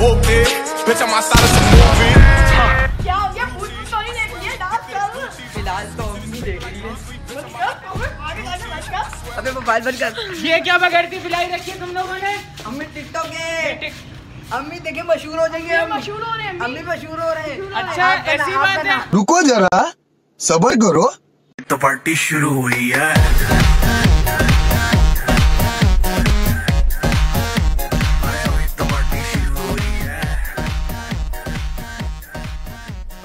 whoop it. Bitch, I'm outside of some movie. क्या हो गया फूल नहीं देख रही है डांस कर फ़िलहाल तो देख रही है अबे मोबाइल बंद कर ये क्या बगैरती पिलाई रखी है तुम लोगों ने अम्मी टिकटॉक है अम्मी देखे मशहूर हो जाएँगे मशहूर हो रहे हैं अम्मी मशहूर हो रहे हैं अच्छा ऐसी बात है रुको जरा सबर करो। तो पार्टी शुरू हुई है।